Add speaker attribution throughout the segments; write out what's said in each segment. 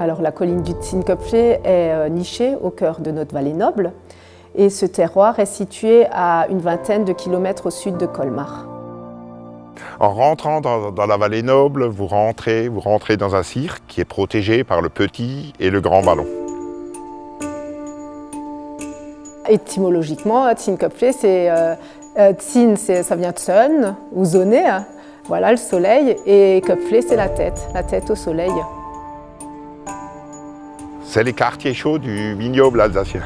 Speaker 1: Alors la colline du Tsinkopflé est euh, nichée au cœur de notre vallée noble et ce terroir est situé à une vingtaine de kilomètres au sud de Colmar.
Speaker 2: En rentrant dans, la vallée noble, vous rentrez, vous rentrez dans un cirque qui est protégé par le petit et le grand ballon.
Speaker 1: Étymologiquement, Tsinkopflé, c'est euh, euh, Tsin, ça vient de sun ou zoné, hein. voilà le soleil, et Kopflé, c'est la tête, la tête au soleil.
Speaker 2: C'est les quartiers chauds du vignoble alsacien.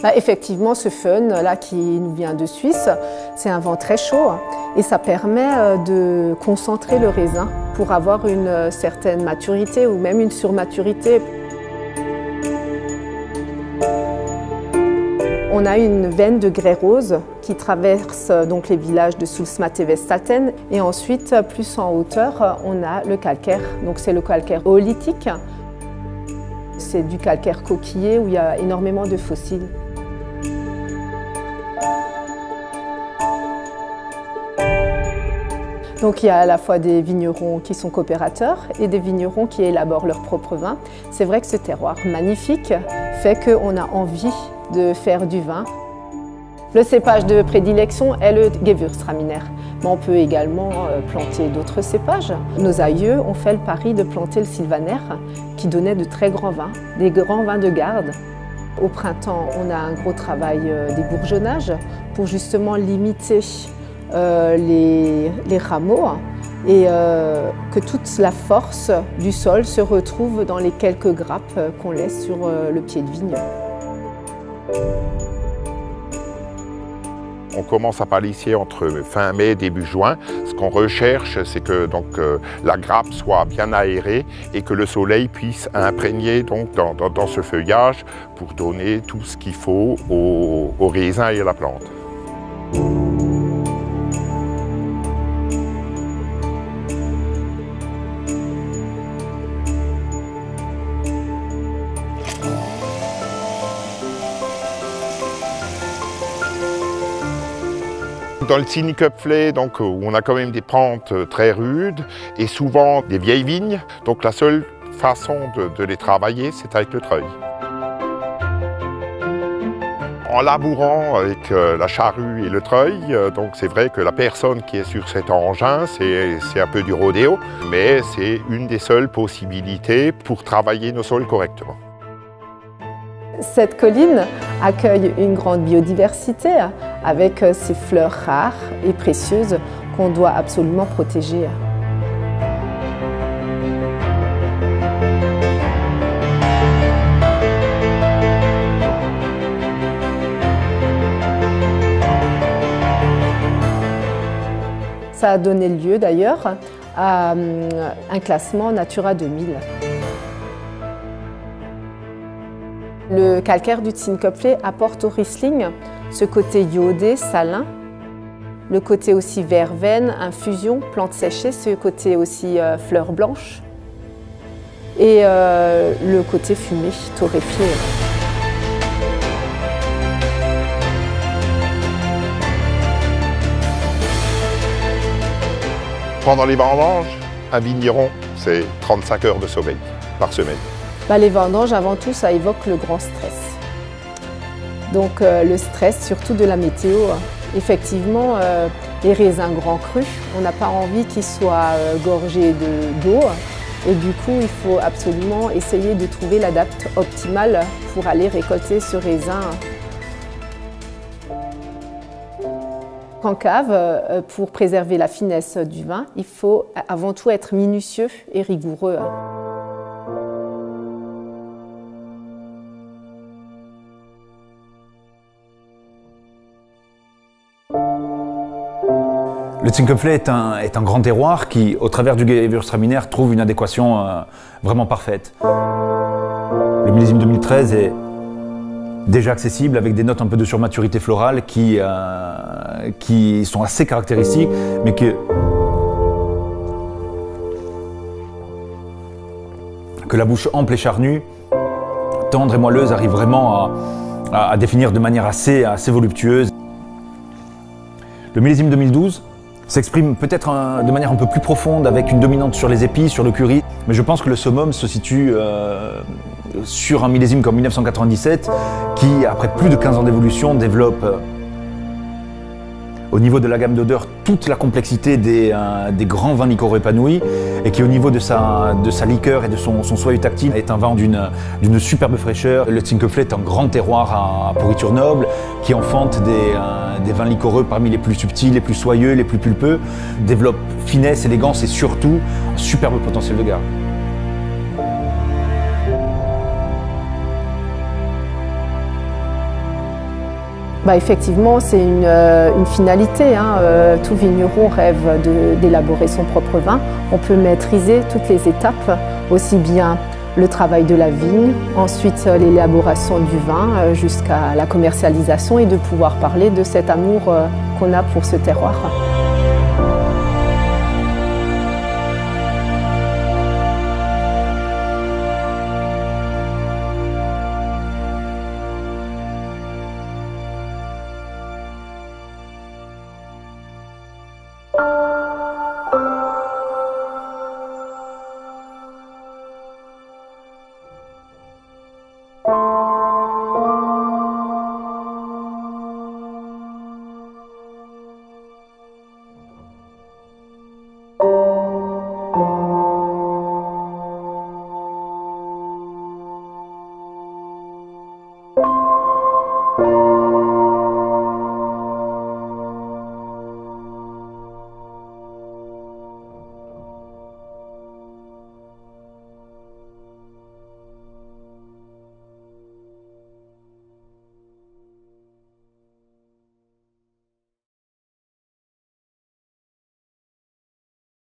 Speaker 1: Bah, effectivement, ce fun là qui nous vient de Suisse, c'est un vent très chaud et ça permet euh, de concentrer le raisin pour avoir une euh, certaine maturité ou même une surmaturité. On a une veine de grès rose qui traverse euh, donc les villages de Sulsmat et Vestaten et ensuite plus en hauteur on a le calcaire. Donc c'est le calcaire oolithique c'est du calcaire coquillé où il y a énormément de fossiles. Donc il y a à la fois des vignerons qui sont coopérateurs et des vignerons qui élaborent leur propre vin. C'est vrai que ce terroir magnifique fait qu'on a envie de faire du vin. Le cépage de prédilection est le Gewürztraminer. On peut également euh, planter d'autres cépages. Nos aïeux ont fait le pari de planter le sylvaner qui donnait de très grands vins, des grands vins de garde. Au printemps, on a un gros travail euh, des bourgeonnages pour justement limiter euh, les, rameaux et que toute la force du sol se retrouve dans les quelques grappes qu'on laisse sur le pied de vigne.
Speaker 2: On commence à palisser entre fin mai début juin. Ce qu'on recherche, c'est que donc, euh, la grappe soit bien aérée et que le soleil puisse imprégner donc, dans, ce feuillage pour donner tout ce qu'il faut au, au raisin et à la plante. Dans le Tsinikopflé, donc, où on a quand même des pentes euh, très rudes et souvent des vieilles vignes, donc la seule façon de, les travailler, c'est avec le treuil. En labourant avec euh, la charrue et le treuil, euh, donc c'est vrai que la personne qui est sur cet engin, c'est un peu du rodéo, mais c'est une des seules possibilités pour travailler nos sols correctement.
Speaker 1: Cette colline accueille une grande biodiversité avec ses fleurs rares et précieuses qu'on doit absolument protéger. Ça a donné lieu d'ailleurs à hum, un classement Natura 2000. Le calcaire du Tsinkopflé apporte au Riesling ce côté iodé, salin, le côté aussi verveine, infusion, plante séchée, ce côté aussi euh, fleurs blanches et euh, le côté fumé, torréfié.
Speaker 2: Pendant les vendanges, un vigneron, c'est 35 heures de sommeil par semaine.
Speaker 1: Bah, les vendanges, avant tout, ça évoque le grand stress. Donc euh, le stress, surtout de la météo. Effectivement, euh, les raisins grands crus, on n'a pas envie qu'ils soient euh, gorgés d'eau. Et du coup, il faut absolument essayer de trouver la date optimale pour aller récolter ce raisin. En cave, pour préserver la finesse du vin, il faut avant tout être minutieux et rigoureux.
Speaker 3: Le Zinkenflé est un, est un grand terroir qui, au travers du Gewürztraminer, trouve une adéquation euh, vraiment parfaite. Le millésime 2013 est déjà accessible avec des notes un peu de surmaturité florale qui, euh, sont assez caractéristiques, mais que, la bouche ample et charnue, tendre et moelleuse arrive vraiment à, à définir de manière assez, assez voluptueuse. Le millésime 2012 s'exprime peut-être de manière un peu plus profonde avec une dominante sur les épis, sur le curry. Mais je pense que le summum se situe euh, sur un millésime comme 1997 qui, après plus de 15 ans d'évolution, développe euh, au niveau de la gamme d'odeurs toute la complexité des, euh, grands vins liquoreux épanouis et qui au niveau de sa, de sa liqueur et de son, son soyeux tactile est un vin d'une superbe fraîcheur. Le Zinqueflet est un grand terroir à, pourriture noble qui enfante des, euh, des, vins liquoreux parmi les plus subtils, les plus soyeux, les plus pulpeux, développe finesse, élégance et surtout un superbe potentiel de garde.
Speaker 1: Bah, effectivement, c'est une, euh, finalité. Hein. Euh, tout vigneron rêve d'élaborer son propre vin. On peut maîtriser toutes les étapes, aussi bien le travail de la vigne, ensuite euh, l'élaboration du vin jusqu'à la commercialisation et de pouvoir parler de cet amour qu'on a pour ce terroir.